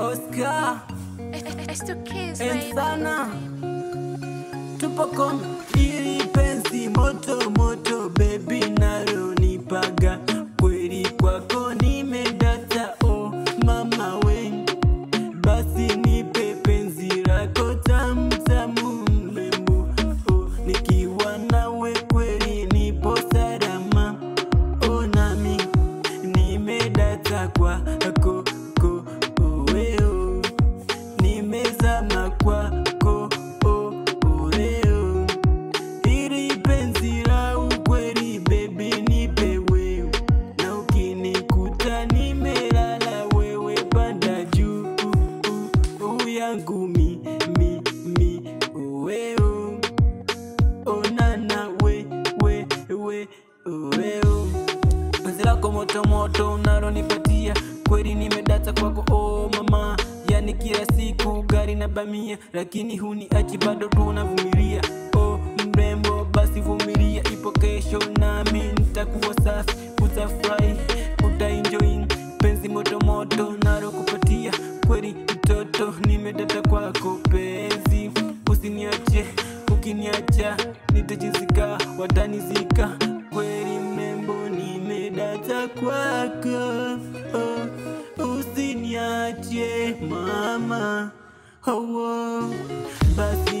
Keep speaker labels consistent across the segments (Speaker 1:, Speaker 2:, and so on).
Speaker 1: Oscar. Ensana tupo kome ili penzi moto moto baby nalo nipaga. Kweli kwako nimedata oh mama we basi nipe penzi lako tamu tamu mrembo. Oh nikiwa nawe kweli nipo salama. Oh nami nimedata kwako lako moto moto unalonipatia. Kweli nimedata kwako oh mama. Yani kila siku gari na bamia lakini huniachi bado tunavumilia oh mrembo basi vumilia ipo kesho nami nitakuwa safi. Utafurahi utaenjoy. Penzi moto moto nalokupatia. Kweli mtoto nimedata kwako penzi. Usiniache ukiniacha nitajizika watanizika nimedata kwako oh, usiniache mama oh, oh. basi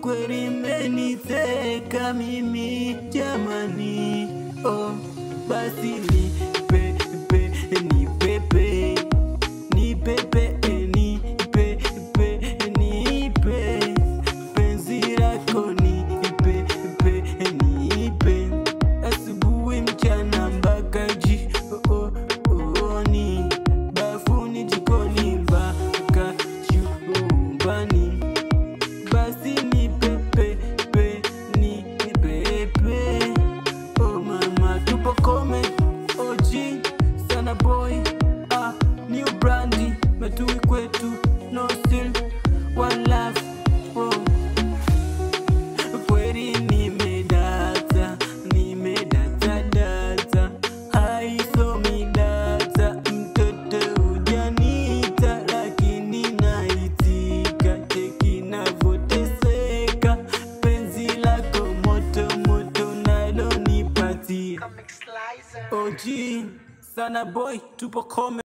Speaker 1: kweli meniteka mimi jamani. Oh basi kwetu no sin, one love oh. Kweli nimedata nimedata data. Haisomi data mtoto ujanita lakini naitika tekinavoteseka penzi lako moto moto nalonipatia. OG sana boy tupo kome